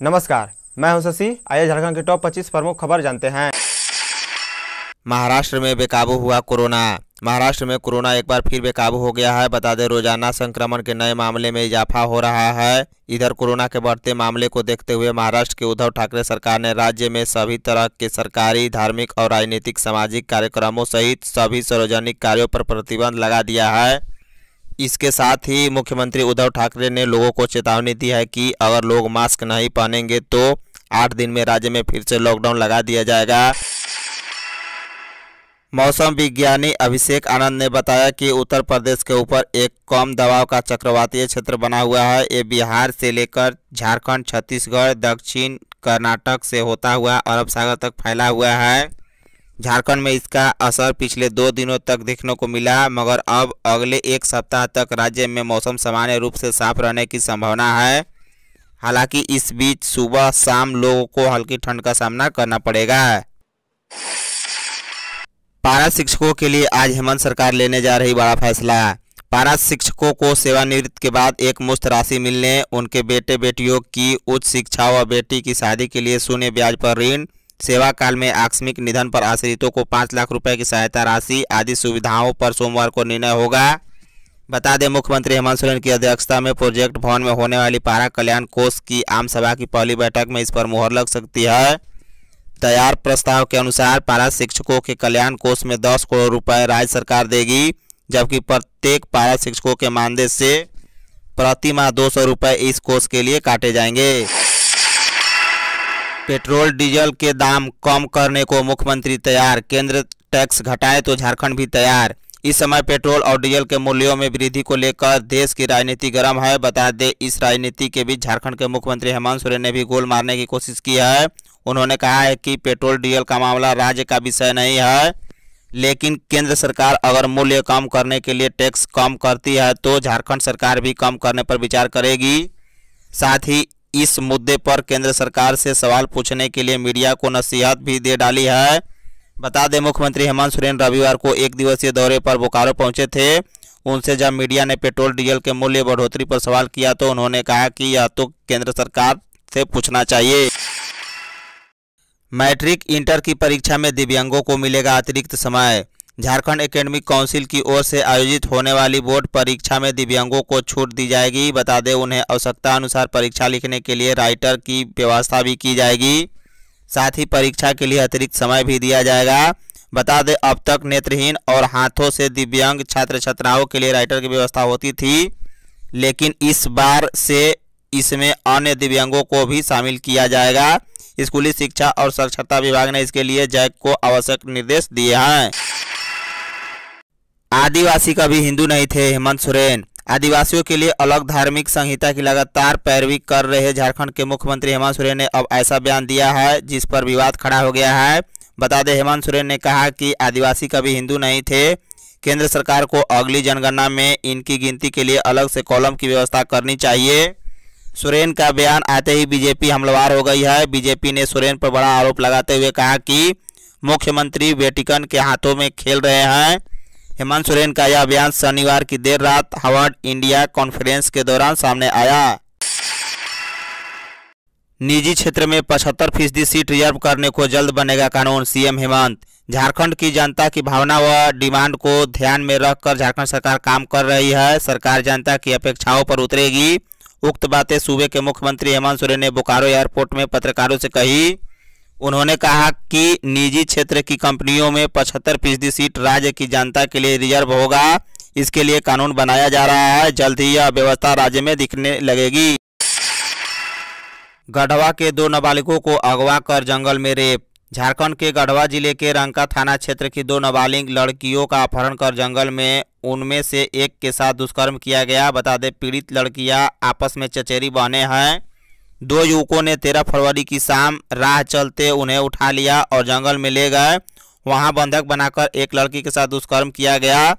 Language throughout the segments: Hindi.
नमस्कार, मैं हूँ शशि। आइए झारखंड के टॉप 25 प्रमुख खबर जानते हैं। महाराष्ट्र में बेकाबू हुआ कोरोना। महाराष्ट्र में कोरोना एक बार फिर बेकाबू हो गया है। बता दें, रोज़ाना संक्रमण के नए मामले में इजाफा हो रहा है। इधर कोरोना के बढ़ते मामले को देखते हुए महाराष्ट्र के उद्धव ठाकरे सरकार ने राज्य में सभी तरह के सरकारी, धार्मिक और राजनीतिक, सामाजिक कार्यक्रमों सहित सभी सार्वजनिक कार्यों पर प्रतिबंध लगा दिया है। इसके साथ ही मुख्यमंत्री उद्धव ठाकरे ने लोगों को चेतावनी दी है कि अगर लोग मास्क नहीं पहनेंगे तो आठ दिन में राज्य में फिर से लॉकडाउन लगा दिया जाएगा। मौसम विज्ञानी अभिषेक आनंद ने बताया कि उत्तर प्रदेश के ऊपर एक कम दबाव का चक्रवातीय क्षेत्र बना हुआ है। ये बिहार से लेकर झारखंड, छत्तीसगढ़, दक्षिण कर्नाटक से होता हुआ अरब सागर तक फैला हुआ है। झारखंड में इसका असर पिछले दो दिनों तक देखने को मिला, मगर अब अगले एक सप्ताह तक राज्य में मौसम सामान्य रूप से साफ़ रहने की संभावना है। हालाँकि इस बीच सुबह शाम लोगों को हल्की ठंड का सामना करना पड़ेगा। पारा शिक्षकों के लिए आज हेमंत सरकार लेने जा रही बड़ा फैसला। पारा शिक्षकों को सेवानिवृत्त के बाद एक मुश्त राशि मिलने, उनके बेटे बेटियों की उच्च शिक्षा व बेटी की शादी के लिए शून्य ब्याज पर ऋण सेवा काल में आकस्मिक निधन पर आश्रितों को पाँच लाख रुपए की सहायता राशि आदि सुविधाओं पर सोमवार को निर्णय होगा। बता दें, मुख्यमंत्री हेमंत सोरेन की अध्यक्षता में प्रोजेक्ट भवन में होने वाली पारा कल्याण कोष की आम सभा की पहली बैठक में इस पर मुहर लग सकती है। तैयार प्रस्ताव के अनुसार पारा शिक्षकों के कल्याण कोष में 10 करोड़ रुपए राज्य सरकार देगी, जबकि प्रत्येक पारा शिक्षकों के मानदेय से प्रति माह दो सौ रुपये इस कोष के लिए काटे जाएँगे। पेट्रोल, डीजल के दाम कम करने को मुख्यमंत्री तैयार, केंद्र टैक्स घटाए तो झारखंड भी तैयार। इस समय पेट्रोल और डीजल के मूल्यों में वृद्धि को लेकर देश की राजनीति गर्म है। बता दें, इस राजनीति के बीच झारखंड के मुख्यमंत्री हेमंत सोरेन ने भी गोल मारने की कोशिश की है। उन्होंने कहा है कि पेट्रोल, डीजल का मामला राज्य का विषय नहीं है, लेकिन केंद्र सरकार अगर मूल्य कम करने के लिए टैक्स कम करती है तो झारखंड सरकार भी कम करने पर विचार करेगी। साथ ही इस मुद्दे पर केंद्र सरकार से सवाल पूछने के लिए मीडिया को नसीहत भी दे डाली है। बता दें, मुख्यमंत्री हेमंत सोरेन रविवार को एक दिवसीय दौरे पर बोकारो पहुँचे थे। उनसे जब मीडिया ने पेट्रोल, डीजल के मूल्य बढ़ोतरी पर सवाल किया तो उन्होंने कहा कि यह तो केंद्र सरकार से पूछना चाहिए। मैट्रिक इंटर की परीक्षा में दिव्यांगों को मिलेगा अतिरिक्त समय। झारखंड एकेडमिक काउंसिल की ओर से आयोजित होने वाली बोर्ड परीक्षा में दिव्यांगों को छूट दी जाएगी। बता दें, उन्हें आवश्यकता अनुसार परीक्षा लिखने के लिए राइटर की व्यवस्था भी की जाएगी। साथ ही परीक्षा के लिए अतिरिक्त समय भी दिया जाएगा। बता दें, अब तक नेत्रहीन और हाथों से दिव्यांग छात्र छात्राओं के लिए राइटर की व्यवस्था होती थी, लेकिन इस बार से इसमें अन्य दिव्यांगों को भी शामिल किया जाएगा। स्कूली शिक्षा और साक्षरता विभाग ने इसके लिए जैक को आवश्यक निर्देश दिए हैं। आदिवासी कभी हिंदू नहीं थे, हेमंत सोरेन। आदिवासियों के लिए अलग धार्मिक संहिता की लगातार पैरवी कर रहे झारखंड के मुख्यमंत्री हेमंत सोरेन ने अब ऐसा बयान दिया है, जिस पर विवाद खड़ा हो गया है। बता दें, हेमंत सोरेन ने कहा कि आदिवासी कभी हिंदू नहीं थे। केंद्र सरकार को अगली जनगणना में इनकी गिनती के लिए अलग से कॉलम की व्यवस्था करनी चाहिए। सोरेन का बयान आते ही बीजेपी हमलावार हो गई है। बीजेपी ने सोरेन पर बड़ा आरोप लगाते हुए कहा कि मुख्यमंत्री वेटिकन के हाथों में खेल रहे हैं। हेमंत सोरेन का यह बयान शनिवार की देर रात हार्वर्ड इंडिया कॉन्फ्रेंस के दौरान सामने आया। निजी क्षेत्र में 75 फ़ीसदी सीट रिज़र्व करने को जल्द बनेगा कानून, सीएम हेमंत। झारखंड की जनता की भावना व डिमांड को ध्यान में रखकर झारखंड सरकार काम कर रही है। सरकार जनता की अपेक्षाओं पर उतरेगी। उक्त बातें सूबे के मुख्यमंत्री हेमंत सोरेन ने बोकारो एयरपोर्ट में पत्रकारों से कही। उन्होंने कहा कि निजी क्षेत्र की कंपनियों में पचहत्तर फ़ीसदी सीट राज्य की जनता के लिए रिज़र्व होगा। इसके लिए कानून बनाया जा रहा है। जल्द ही यह व्यवस्था राज्य में दिखने लगेगी। गढ़वा के दो नाबालिगों को अगवा कर जंगल में रेप। झारखंड के गढ़वा ज़िले के रंका थाना क्षेत्र की दो नाबालिग लड़कियों का अपहरण कर जंगल में, उनमें से एक के साथ दुष्कर्म किया गया। बता दें, पीड़ित लड़कियाँ आपस में चचेरी बहने हैं। दो युवकों ने तेरह फरवरी की शाम राह चलते उन्हें उठा लिया और जंगल में ले गए। वहाँ बंधक बनाकर एक लड़की के साथ दुष्कर्म किया गया।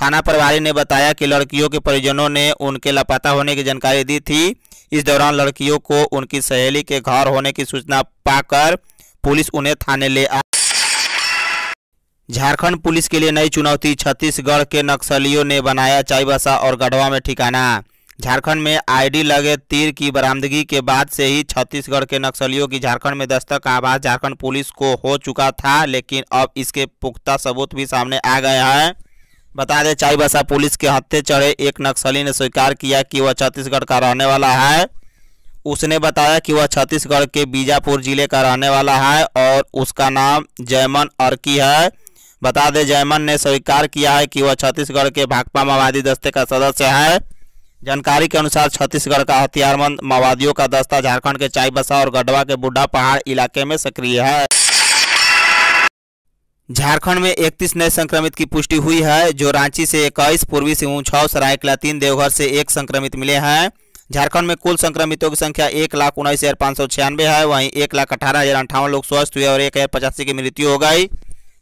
थाना प्रभारी ने बताया कि लड़कियों के परिजनों ने उनके लापता होने की जानकारी दी थी। इस दौरान लड़कियों को उनकी सहेली के घर होने की सूचना पाकर पुलिस उन्हें थाने ले आ झारखंड पुलिस के लिए नई चुनौती छत्तीसगढ़ के नक्सलियों ने बनाया चाईबासा और गढ़वा में ठिकाना। झारखंड में आईडी लगे तीर की बरामदगी के बाद से ही छत्तीसगढ़ के नक्सलियों की झारखंड में दस्तक का आभास झारखंड पुलिस को हो चुका था, लेकिन अब इसके पुख्ता सबूत भी सामने आ गए हैं। बता दें, चाईबासा पुलिस के हत्थे चढ़े एक नक्सली ने स्वीकार किया कि वह छत्तीसगढ़ का रहने वाला है। उसने बताया कि वह छत्तीसगढ़ के बीजापुर ज़िले का रहने वाला है और उसका नाम जयमन अर्की है। बता दें, जयमन ने स्वीकार किया है कि वह छत्तीसगढ़ के भाकपा माओवादी दस्ते का सदस्य है। जानकारी के अनुसार छत्तीसगढ़ का हथियारबंद माओवादियों का दस्ता झारखंड के चाईबसा और गढ़वा के बुढ़ा पहाड़ इलाके में सक्रिय है। झारखंड में 31 नए संक्रमित की पुष्टि हुई है, जो रांची से 21 पूर्वी सिंहभूम छः सरायकला तीन, देवघर से एक संक्रमित मिले हैं। झारखंड में कुल संक्रमितों की संख्या एक लाख उन्नीस हज़ार पाँच सौ छियानवे है, वहीं एक लाख अठारह हज़ार अंठावन लोग स्वस्थ हुए और एक हज़ार पचासी की मृत्यु हो गई।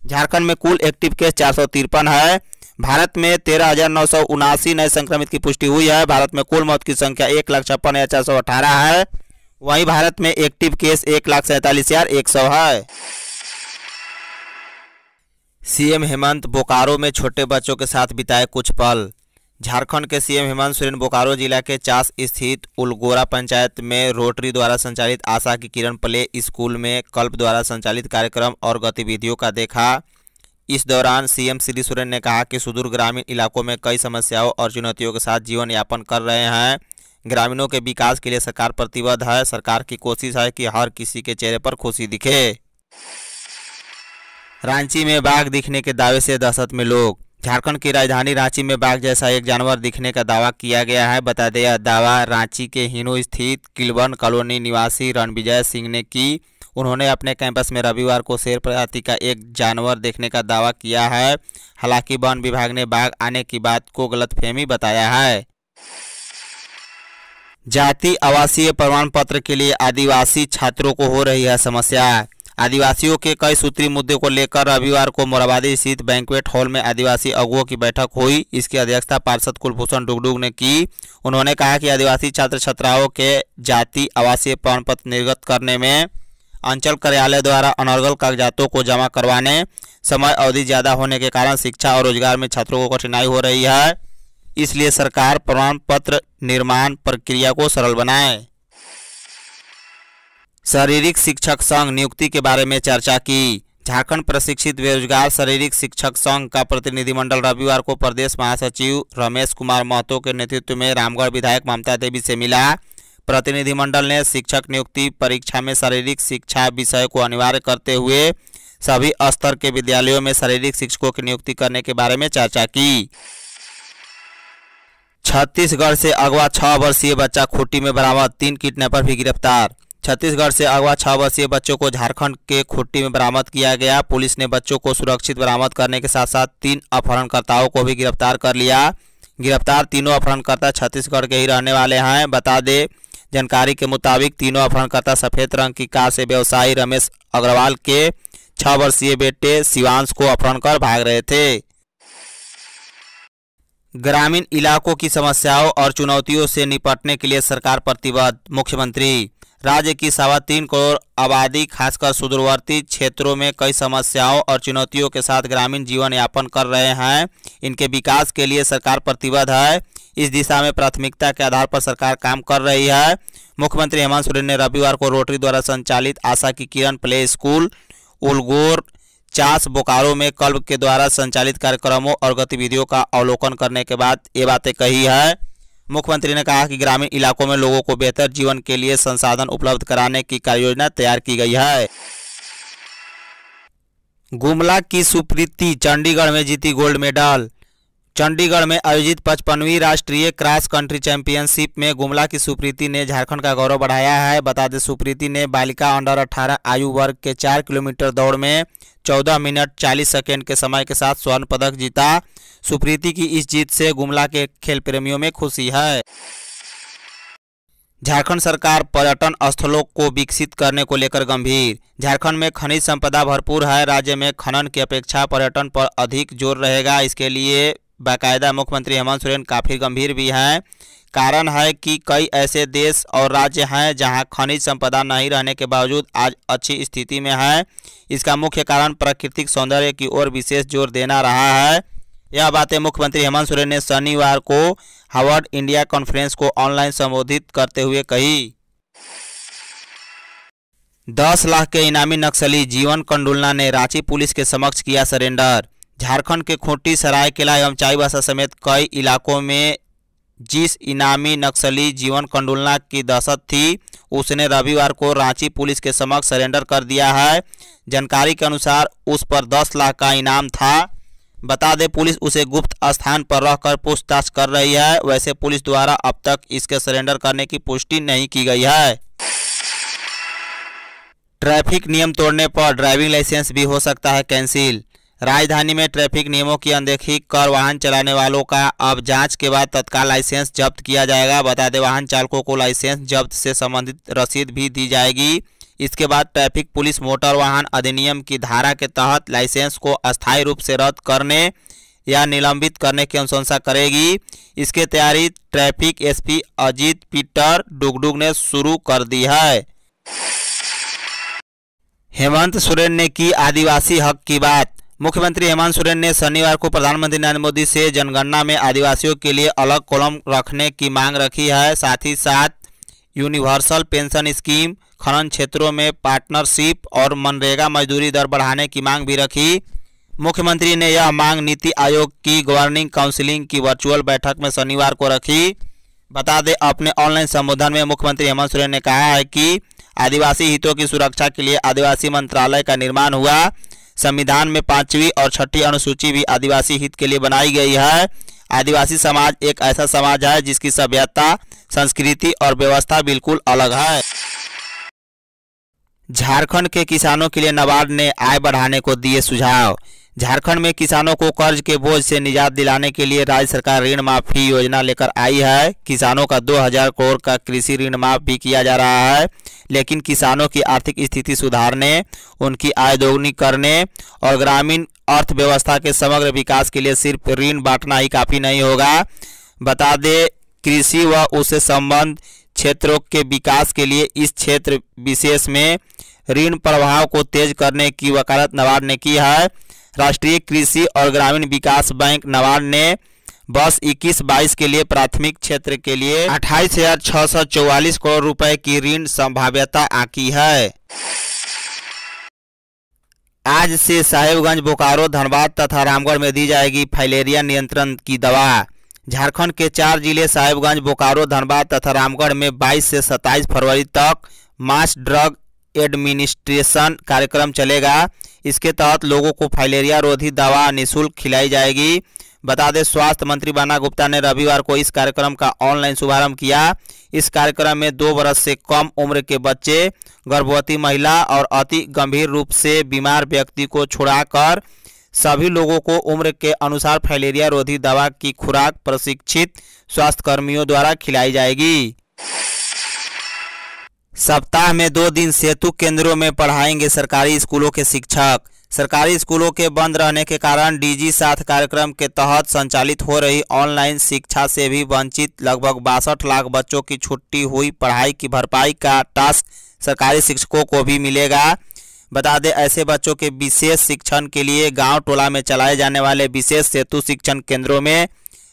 झारखंड में कुल एक्टिव केस चार सौ तिरपन है भारत में तेरह हज़ार नौ सौ उनासी नए संक्रमित की पुष्टि हुई है। भारत में कुल मौत की संख्या एक लाख छप्पन हज़ार चार सौ अठारह है। वहीं भारत में एक्टिव केस एक लाख सैंतालीस हज़ार एक सौ है। सीएम हेमंत बोकारो में छोटे बच्चों के साथ बिताए कुछ पल। झारखंड के सीएम हेमंत सोरेन बोकारो जिला के चास स्थित उलगोरा पंचायत में रोटरी द्वारा संचालित आशा की किरण प्ले स्कूल में कल्प द्वारा संचालित कार्यक्रम और गतिविधियों का देखा। इस दौरान सीएम श्री सोरेन ने कहा कि सुदूर ग्रामीण इलाकों में कई समस्याओं और चुनौतियों के साथ जीवन यापन कर रहे हैं। ग्रामीणों के विकास के लिए सरकार प्रतिबद्ध है। सरकार की कोशिश है कि हर किसी के चेहरे पर खुशी दिखे। रांची में बाघ दिखने के दावे से दहशत में लोग। झारखंड की राजधानी रांची में बाघ जैसा एक जानवर दिखने का दावा किया गया है। बता दें दावा रांची के हिनो स्थित किलवन कॉलोनी निवासी रणविजय सिंह ने की। उन्होंने अपने कैंपस में रविवार को शेर प्रजाति का एक जानवर देखने का दावा किया है। हालाँकि वन विभाग ने बाघ आने की बात को गलतफहमी बताया है। जाति, आवासीय प्रमाण पत्र के लिए आदिवासी छात्रों को हो रही है समस्या। आदिवासियों के कई सूत्री मुद्दे को लेकर रविवार को मोराबादी स्थित बैंकवेट हॉल में आदिवासी अगुओं की बैठक हुई। इसकी अध्यक्षता पार्षद कुलभूषण डुगडुग ने की। उन्होंने कहा कि आदिवासी छात्र छात्राओं के जाति, आवासीय प्रमाण पत्र निर्गत करने में अंचल कार्यालय द्वारा अनर्गल कागजातों को जमा करवाने, समय अवधि ज़्यादा होने के कारण शिक्षा और रोज़गार में छात्रों को कठिनाई हो रही है। इसलिए सरकार प्रमाण पत्र निर्माण प्रक्रिया को सरल बनाए। शारीरिक शिक्षक संघ नियुक्ति के बारे में चर्चा की। झारखंड प्रशिक्षित बेरोजगार शारीरिक शिक्षक संघ का प्रतिनिधिमंडल रविवार को प्रदेश महासचिव रमेश कुमार महतो के नेतृत्व में रामगढ़ विधायक ममता देवी से मिला। प्रतिनिधिमंडल ने शिक्षक नियुक्ति परीक्षा में शारीरिक शिक्षा विषय को अनिवार्य करते हुए सभी स्तर के विद्यालयों में शारीरिक शिक्षकों की नियुक्ति करने के बारे में चर्चा की। छत्तीसगढ़ से अगवा छह वर्षीय बच्चा खूंटी में बरामद, तीन किडनैपर भी गिरफ़्तार। छत्तीसगढ़ से अगवा छह वर्षीय बच्चों को झारखंड के खुट्टी में बरामद किया गया। पुलिस ने बच्चों को सुरक्षित बरामद करने के साथ साथ तीन अपहरणकर्ताओं को भी गिरफ़्तार कर लिया। गिरफ़्तार तीनों अपहरणकर्ता छत्तीसगढ़ के ही रहने वाले हैं। बता दें जानकारी के मुताबिक तीनों अपहरणकर्ता सफ़ेद रंग की कार से व्यवसायी रमेश अग्रवाल के छह वर्षीय बेटे शिवांश को अपहरण कर भाग रहे थे। ग्रामीण इलाकों की समस्याओं और चुनौतियों से निपटने के लिए सरकार प्रतिबद्ध। मुख्यमंत्री, राज्य की सवा तीन करोड़ आबादी, खासकर सुदूरवर्ती क्षेत्रों में कई समस्याओं और चुनौतियों के साथ ग्रामीण जीवन यापन कर रहे हैं। इनके विकास के लिए सरकार प्रतिबद्ध है। इस दिशा में प्राथमिकता के आधार पर सरकार काम कर रही है। मुख्यमंत्री हेमंत सोरेन ने रविवार को रोटरी द्वारा संचालित आशा की किरण प्ले स्कूल, उलगोर, चास, बोकारो में क्लब के द्वारा संचालित कार्यक्रमों और गतिविधियों का अवलोकन करने के बाद ये बातें कही है। मुख्यमंत्री ने कहा कि ग्रामीण इलाकों में लोगों को बेहतर जीवन के लिए संसाधन उपलब्ध कराने की कार्ययोजना तैयार की गई है। गुमला की सुप्रीति, चंडीगढ़ में जीती गोल्ड मेडल। चंडीगढ़ में आयोजित पचपनवीं राष्ट्रीय क्रॉस कंट्री चैंपियनशिप में गुमला की सुप्रीति ने झारखंड का गौरव बढ़ाया है। बता दें, सुप्रीति ने बालिका अंडर 18 आयु वर्ग के चार किलोमीटर दौड़ में 14 मिनट 40 सेकेंड के समय के साथ स्वर्ण पदक जीता। सुप्रीति की इस जीत से गुमला के खेल प्रेमियों में खुशी है। झारखंड सरकार पर्यटन स्थलों को विकसित करने को लेकर गंभीर। झारखंड में खनिज संपदा भरपूर है। राज्य में खनन की अपेक्षा पर्यटन पर अधिक ज़ोर रहेगा। इसके लिए बाकायदा मुख्यमंत्री हेमंत सोरेन काफ़ी गंभीर भी हैं। कारण है कि कई ऐसे देश और राज्य हैं जहाँ खनिज संपदा नहीं रहने के बावजूद आज अच्छी स्थिति में है। इसका मुख्य कारण प्राकृतिक सौंदर्य की ओर विशेष ज़ोर देना रहा है। यह बातें मुख्यमंत्री हेमंत सोरेन ने शनिवार को हार्वर्ड इंडिया कॉन्फ्रेंस को ऑनलाइन संबोधित करते हुए कही। दस लाख के इनामी नक्सली जीवन कंडुलना ने रांची पुलिस के समक्ष किया सरेंडर। झारखंड के खूंटी सरायकेला एवं चाईबासा समेत कई इलाकों में जिस इनामी नक्सली जीवन कंडुलना की दहशत थी, उसने रविवार को रांची पुलिस के समक्ष सरेंडर कर दिया है। जानकारी के अनुसार उस पर 10 लाख का इनाम था। बता दें, पुलिस उसे गुप्त स्थान पर रहकर पूछताछ कर रही है। वैसे पुलिस द्वारा अब तक इसके सरेंडर करने की पुष्टि नहीं की गई है। ट्रैफ़िक नियम तोड़ने पर ड्राइविंग लाइसेंस भी हो सकता है कैंसिल। राजधानी में ट्रैफ़िक नियमों की अनदेखी, कर वाहन चलाने वालों का अब जाँच के बाद तत्काल लाइसेंस जब्त किया जाएगा। बता दें, वाहन चालकों को लाइसेंस जब्त से संबंधित रसीद भी दी जाएगी। इसके बाद ट्रैफ़िक पुलिस मोटर वाहन अधिनियम की धारा के तहत लाइसेंस को अस्थायी रूप से रद्द करने या निलंबित करने की अनुशंसा करेगी। इसकी तैयारी, traffic SP Ajit Peter Dungdung ने शुरू कर दी है। हेमंत सोरेन ने की आदिवासी हक की बात। मुख्यमंत्री हेमंत सोरेन ने शनिवार को प्रधानमंत्री नरेंद्र मोदी से जनगणना में आदिवासियों के लिए अलग कॉलम रखने की मांग रखी है। साथ ही साथ यूनिवर्सल पेंशन स्कीम, खनन क्षेत्रों में पार्टनरशिप और मनरेगा मजदूरी दर बढ़ाने की मांग भी रखी। मुख्यमंत्री ने यह मांग नीति आयोग की गवर्निंग काउंसिलिंग की वर्चुअल बैठक में शनिवार को रखी। बता दें, अपने ऑनलाइन संबोधन में मुख्यमंत्री हेमंत सोरेन ने कहा है कि आदिवासी हितों की सुरक्षा के लिए आदिवासी मंत्रालय का निर्माण हुआ। संविधान में पांचवी और छठी अनुसूची भी आदिवासी हित के लिए बनाई गई है। आदिवासी समाज एक ऐसा समाज है जिसकी सभ्यता, संस्कृति और व्यवस्था बिल्कुल अलग है। झारखंड के किसानों के लिए नाबार्ड ने आय बढ़ाने को दिए सुझाव। झारखंड में किसानों को कर्ज के बोझ से निजात दिलाने के लिए राज्य सरकार ऋण माफ़ी योजना लेकर आई है। किसानों का 2000 करोड़ का कृषि ऋण माफ़ भी किया जा रहा है, लेकिन किसानों की आर्थिक स्थिति सुधारने, उनकी आय दोगुनी करने और ग्रामीण अर्थव्यवस्था के समग्र विकास के लिए सिर्फ़ ऋण बांटना ही काफ़ी नहीं होगा। बता दें, कृषि व उससे संबंध क्षेत्रों के विकास के लिए इस क्षेत्र विशेष में ऋण प्रभाव को तेज करने की वकालत नबार्ड ने की है। राष्ट्रीय कृषि और ग्रामीण विकास बैंक नबार्ड ने बस 21-22 के लिए प्राथमिक क्षेत्र के लिए अट्ठाईस हज़ार छह सौ चौवालीस करोड़ रुपए की ऋण संभाव्यता आकी है। आज से साहेबगंज, बोकारो, धनबाद तथा रामगढ़ में दी जाएगी फाइलेरिया नियंत्रण की दवा। झारखंड के चार ज़िले साहेबगंज, बोकारो, धनबाद तथा रामगढ़ में 22 से 27 फरवरी तक मास ड्रग एडमिनिस्ट्रेशन कार्यक्रम चलेगा। इसके तहत लोगों को फाइलेरिया रोधी दवा निःशुल्क खिलाई जाएगी। बता दें, स्वास्थ्य मंत्री बाना गुप्ता ने रविवार को इस कार्यक्रम का ऑनलाइन शुभारंभ किया। इस कार्यक्रम में दो बरस से कम उम्र के बच्चे, गर्भवती महिला और अति गंभीर रूप से बीमार व्यक्ति को छुड़ाकर सभी लोगों को उम्र के अनुसार फाइलेरिया रोधी दवा की खुराक प्रशिक्षित स्वास्थ्य कर्मियों द्वारा खिलाई जाएगी। सप्ताह में दो दिन सेतु केंद्रों में पढ़ाएँगे सरकारी स्कूलों के शिक्षक। सरकारी स्कूलों के बंद रहने के कारण डीजी साथ कार्यक्रम के तहत संचालित हो रही ऑनलाइन शिक्षा से भी वंचित लगभग बासठ लाख बच्चों की छुट्टी हुई। पढ़ाई की भरपाई का टास्क सरकारी शिक्षकों को भी मिलेगा। बता दें, ऐसे बच्चों के विशेष शिक्षण के लिए गाँव टोला में चलाए जाने वाले विशेष सेतु शिक्षण केंद्रों में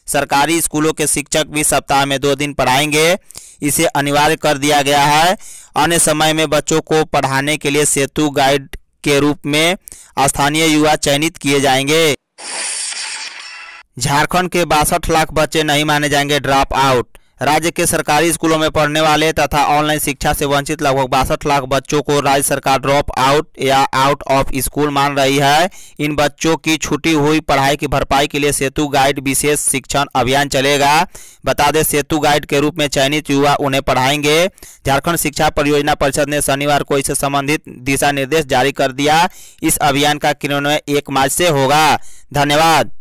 सरकारी स्कूलों के शिक्षक भी सप्ताह में दो दिन पढ़ाएँगे। इसे अनिवार्य कर दिया गया है। अन्य समय में बच्चों को पढ़ाने के लिए सेतु गाइड के रूप में स्थानीय युवा चयनित किए जाएँगे। झारखंड के बासठ लाख बच्चे नहीं माने जाएँगे ड्रॉप आउट। राज्य के सरकारी स्कूलों में पढ़ने वाले तथा ऑनलाइन शिक्षा से वंचित लगभग बासठ लाख बच्चों को राज्य सरकार ड्रॉप आउट या आउट ऑफ़ स्कूल मान रही है। इन बच्चों की छुट्टी हुई, पढ़ाई की भरपाई के लिए सेतु गाइड विशेष शिक्षण अभियान चलेगा। बता दें, सेतु गाइड के रूप में चयनित युवा उन्हें पढ़ाएँगे। झारखंड शिक्षा परियोजना परिषद ने शनिवार को इससे संबंधित दिशा निर्देश जारी कर दिया। इस अभियान का क्रियान्वयन एक मार्च से होगा। धन्यवाद।